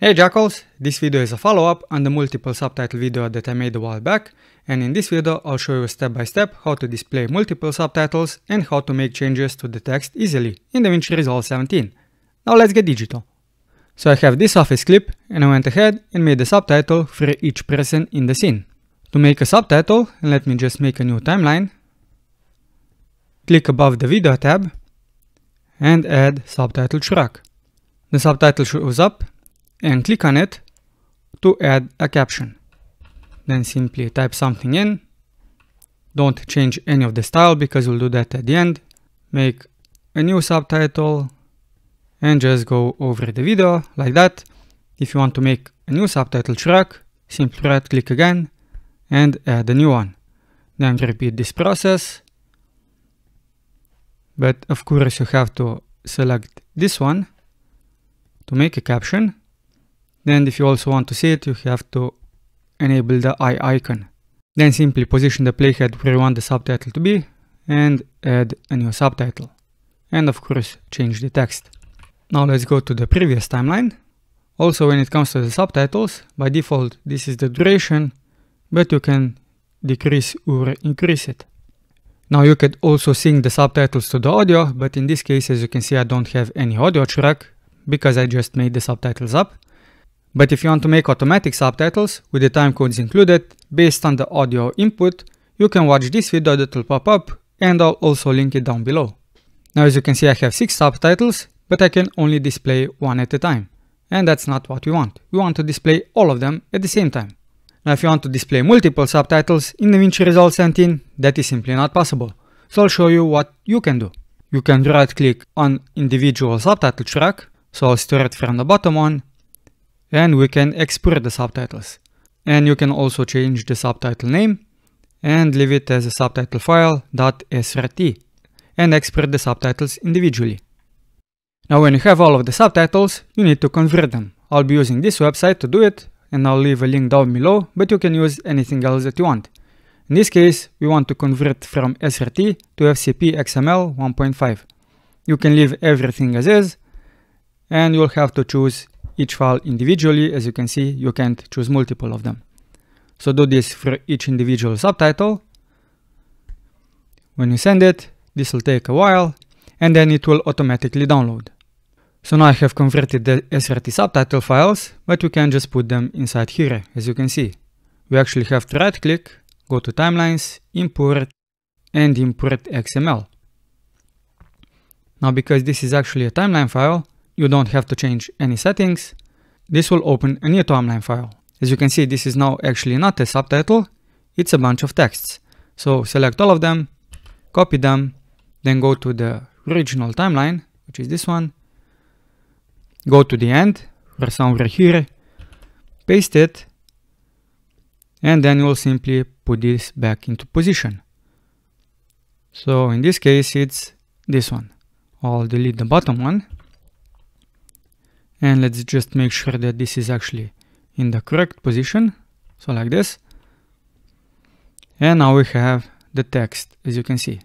Hey Jackals! This video is a follow-up on the multiple subtitle video that I made a while back and in this video I'll show you step by step how to display multiple subtitles and how to make changes to the text easily in DaVinci Resolve 17. Now let's get digital. So I have this office clip and I went ahead and made a subtitle for each person in the scene. To make a subtitle, let me just make a new timeline. Click above the video tab and add subtitle track. The subtitle shows up and click on it to add a caption. Then simply type something in. Don't change any of the style because we'll do that at the end. Make a new subtitle and just go over the video like that. If you want to make a new subtitle track, simply right click again and add a new one. Then repeat this process. But of course you have to select this one to make a caption then if you also want to see it, you have to enable the eye icon. Then simply position the playhead where you want the subtitle to be and add a new subtitle. And of course, change the text. Now let's go to the previous timeline. Also, when it comes to the subtitles, by default, this is the duration, but you can decrease or increase it. Now you could also sync the subtitles to the audio, but in this case, as you can see, I don't have any audio track because I just made the subtitles up. But if you want to make automatic subtitles with the timecodes included based on the audio input, you can watch this video that will pop up and I'll also link it down below. Now as you can see I have 6 subtitles, but I can only display one at a time. And that's not what we want. We want to display all of them at the same time. Now if you want to display multiple subtitles in the DaVinci Resolve 17, that is simply not possible. So I'll show you what you can do. You can right click on individual subtitle track, so I'll start from the bottom one and we can export the subtitles. And you can also change the subtitle name and leave it as a subtitle file .srt and export the subtitles individually. Now when you have all of the subtitles, you need to convert them. I'll be using this website to do it and I'll leave a link down below, but you can use anything else that you want. In this case, we want to convert from SRT to FCP XML 1.5. You can leave everything as is and you'll have to choose each file individually. As you can see, you can't choose multiple of them. So do this for each individual subtitle. When you send it, this will take a while and then it will automatically download. So now I have converted the SRT subtitle files, but we can just put them inside here, as you can see. We actually have to right click, go to timelines, import, and import XML. Now because this is actually a timeline file, you don't have to change any settings. This will open a new timeline file. As you can see, this is now actually not a subtitle, it's a bunch of texts. So select all of them, copy them, then go to the original timeline, which is this one. Go to the end, or somewhere here, paste it, and then you'll simply put this back into position. So in this case, it's this one. I'll delete the bottom one and let's just make sure that this is actually in the correct position. So like this. And now we have the text as you can see.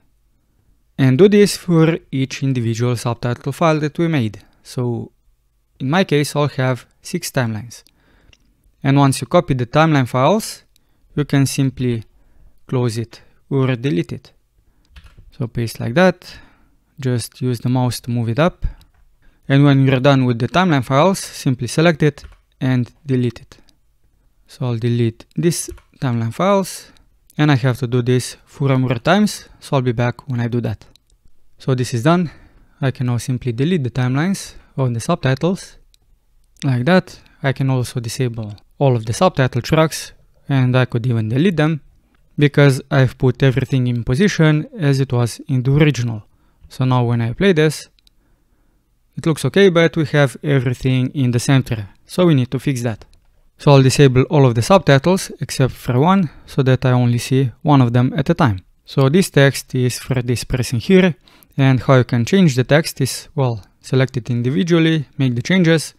And do this for each individual subtitle file that we made. So in my case I'll have six timelines. And once you copy the timeline files you can simply close it or delete it. So paste like that. Just use the mouse to move it up and when you're done with the timeline files, simply select it and delete it. So I'll delete this timeline files and I have to do this four more times. So I'll be back when I do that. So this is done. I can now simply delete the timelines on the subtitles like that. I can also disable all of the subtitle tracks and I could even delete them because I've put everything in position as it was in the original. So now when I play this, it looks okay, but we have everything in the center, so we need to fix that. So I'll disable all of the subtitles except for one, so that I only see one of them at a time. So this text is for this person here, and how you can change the text is, well, select it individually, make the changes,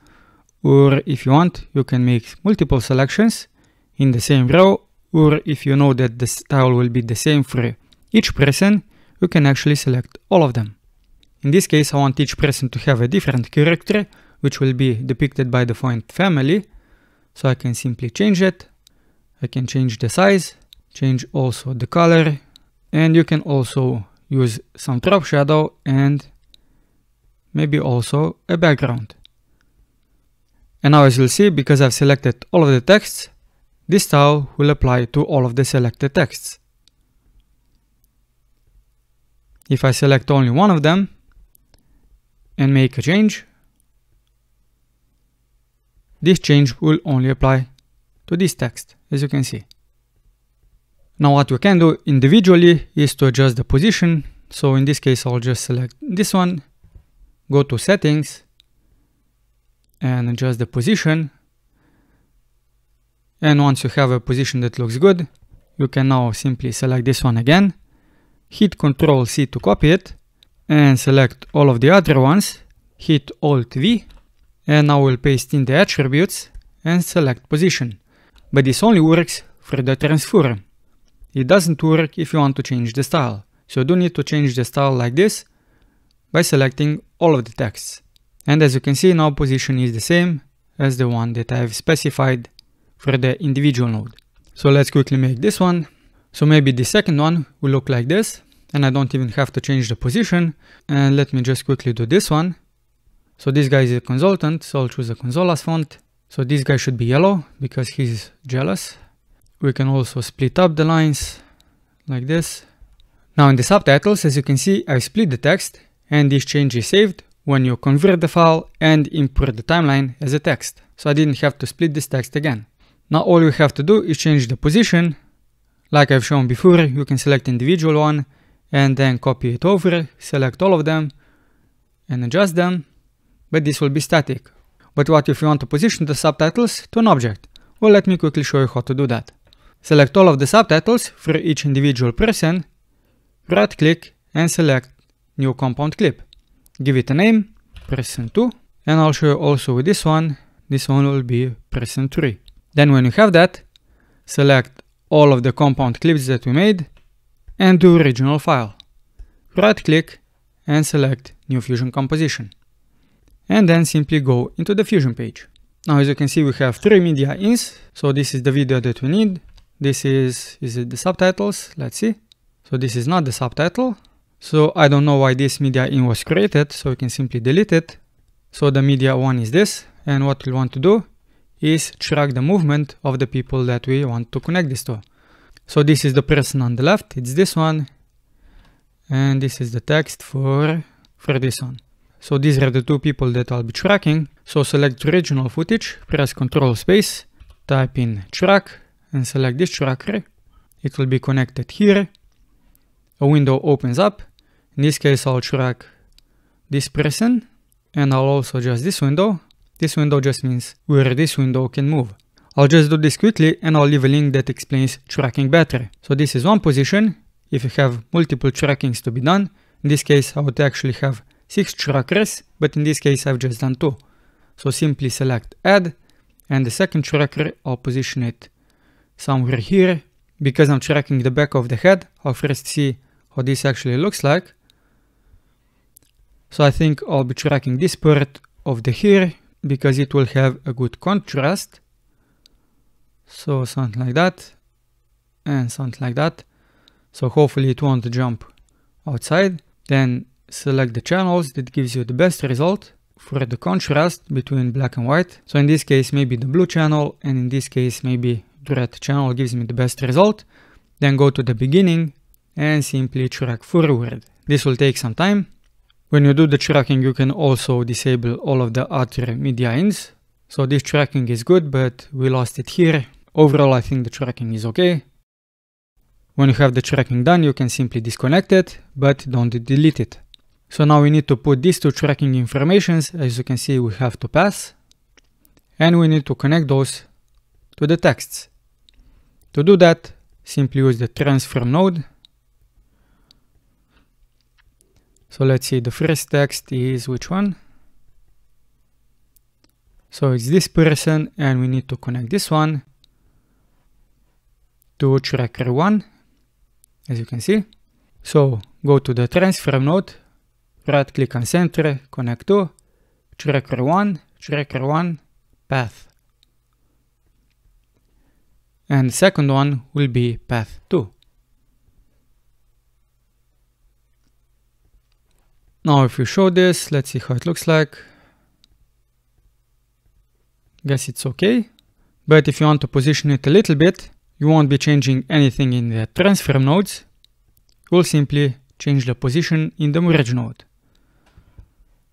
or if you want, you can make multiple selections in the same row, or if you know that the style will be the same for each person, you can actually select all of them. In this case, I want each person to have a different character which will be depicted by the font family. So I can simply change it. I can change the size, change also the color, and you can also use some drop shadow and maybe also a background. And now as you'll see, because I've selected all of the texts, this style will apply to all of the selected texts. If I select only one of them and make a change, this change will only apply to this text, as you can see. Now what we can do individually is to adjust the position. So in this case, I'll just select this one, go to settings and adjust the position. And once you have a position that looks good, you can now simply select this one again, hit Ctrl C to copy it and select all of the other ones, hit Alt V and now we'll paste in the attributes and select position. But this only works for the transform. It doesn't work if you want to change the style. So you do need to change the style like this by selecting all of the texts. And as you can see now position is the same as the one that I've specified for the individual node. So let's quickly make this one. So maybe the second one will look like this and I don't even have to change the position. And let me just quickly do this one. So this guy is a consultant, so I'll choose a Consolas font. So this guy should be yellow because he's jealous. We can also split up the lines like this. Now in the subtitles, as you can see, I've split the text and this change is saved when you convert the file and import the timeline as a text. So I didn't have to split this text again. Now all you have to do is change the position. Like I've shown before, you can select individual one and then copy it over, select all of them and adjust them but this will be static. But what if you want to position the subtitles to an object? Well, let me quickly show you how to do that. Select all of the subtitles for each individual person, right click and select new compound clip. Give it a name, person 2, and I'll show you also with this one, this one will be person 3. Then when you have that, select all of the compound clips that we made and do original file. Right click and select new fusion composition and then simply go into the Fusion page. Now as you can see we have three media ins, so this is the video that we need. This is, is it the subtitles? Let's see. So this is not the subtitle. So I don't know why this media in was created, so we can simply delete it. So the media one is this, and what we want to do is track the movement of the people that we want to connect this to. So this is the person on the left, it's this one, and this is the text for, for this one. So these are the two people that I'll be tracking. So select original footage, press Ctrl space, type in track and select this tracker. It will be connected here. A window opens up. In this case, I'll track this person and I'll also adjust this window. This window just means where this window can move. I'll just do this quickly and I'll leave a link that explains tracking better. So this is one position. If you have multiple trackings to be done, in this case, I would actually have 6 trackers, but in this case I've just done 2. So simply select add and the second tracker I'll position it somewhere here. Because I'm tracking the back of the head, I'll first see how this actually looks like. So I think I'll be tracking this part of the hair because it will have a good contrast. So something like that and something like that. So hopefully it won't jump outside. Then select the channels that gives you the best result for the contrast between black and white. So in this case, maybe the blue channel, and in this case, maybe the red channel gives me the best result. Then go to the beginning and simply track forward. This will take some time. When you do the tracking, you can also disable all of the other media ins. So this tracking is good, but we lost it here. Overall, I think the tracking is okay. When you have the tracking done, you can simply disconnect it, but don't delete it. So now we need to put these two tracking informations. As you can see, we have to pass. And we need to connect those to the texts. To do that, simply use the transform node. So let's see, the first text is which one? So it's this person and we need to connect this one to tracker 1, as you can see. So go to the transfer node right click on center, connect to, tracker 1, tracker 1 path. And the second one will be path 2. Now if you show this, let's see how it looks like. Guess it's okay. But if you want to position it a little bit, you won't be changing anything in the transfer nodes. You'll simply change the position in the merge node.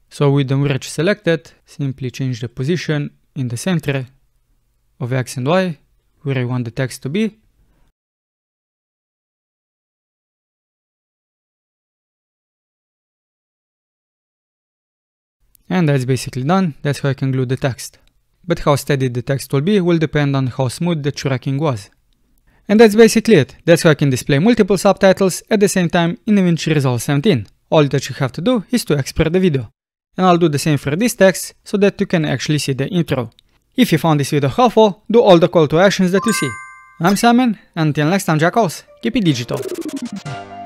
So with the merge selected, simply change the position in the center of X and Y, where I want the text to be. And that's basically done, that's how I can glue the text. But how steady the text will be will depend on how smooth the tracking was. And that's basically it, that's how I can display multiple subtitles at the same time in DaVinci Resolve 17. All that you have to do is to export the video. And I'll do the same for this text so that you can actually see the intro. If you found this video helpful, do all the call to actions that you see. I'm Simon, until next time jackals, keep it digital.